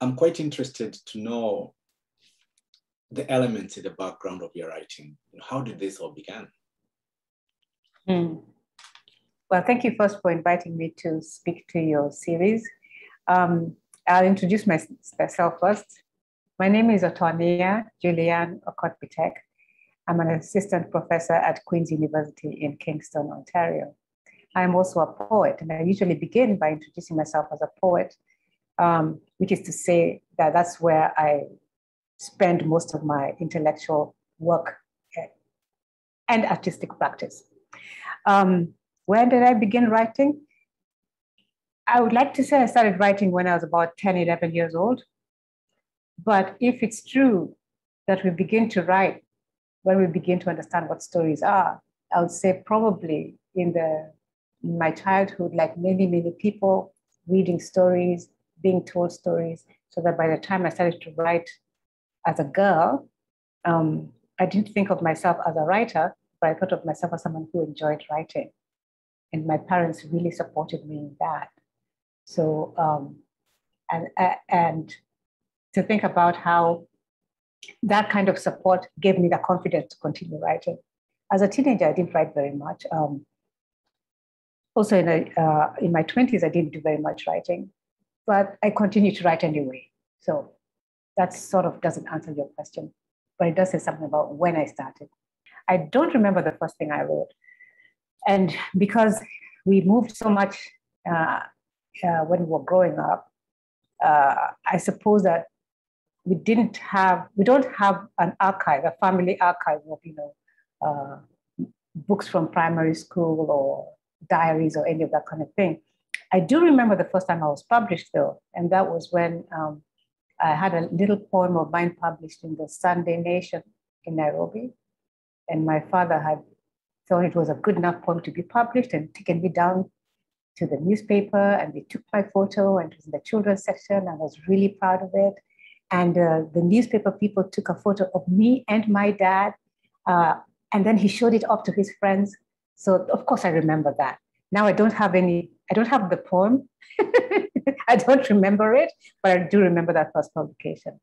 I'm quite interested to know the elements in the background of your writing. How did this all begin? Hmm. Well, thank you first for inviting me to speak to your series. Um, I'll introduce myself first. My name is Otoniya Julianne Okot-Bitek. I'm an assistant professor at Queen's University in Kingston, Ontario. I'm also a poet, and I usually begin by introducing myself as a poet, um, which is to say that that's where I spend most of my intellectual work and artistic practice. Um, when did I begin writing? I would like to say I started writing when I was about 10, 11 years old. But if it's true that we begin to write when we begin to understand what stories are, I would say probably in the in my childhood, like many, many people, reading stories, being told stories, so that by the time I started to write as a girl, um, I didn't think of myself as a writer, but I thought of myself as someone who enjoyed writing. And my parents really supported me in that. So, um, and, and to think about how that kind of support gave me the confidence to continue writing. As a teenager, I didn't write very much. Um, also, in, a, uh, in my 20s, I didn't do very much writing, but I continued to write anyway. So that sort of doesn't answer your question, but it does say something about when I started. I don't remember the first thing I wrote. And because we moved so much uh, uh, when we were growing up, uh, I suppose that we didn't have, we don't have an archive, a family archive of, you know, uh, books from primary school or diaries or any of that kind of thing. I do remember the first time I was published though, and that was when um, I had a little poem of mine published in the Sunday Nation in Nairobi. And my father had thought it was a good enough poem to be published and taken me down to the newspaper and they took my photo and it was in the children's section. I was really proud of it. And uh, the newspaper people took a photo of me and my dad. Uh, and then he showed it off to his friends. So of course I remember that. Now I don't have any, I don't have the poem. I don't remember it, but I do remember that first publication.